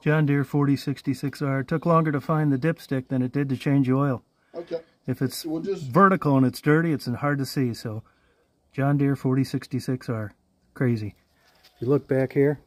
John Deere 4066R. Took longer to find the dipstick than it did to change the oil. Okay. If it's We'll just vertical and it's dirty, it's hard to see. So John Deere 4066R. Crazy. If you look back here,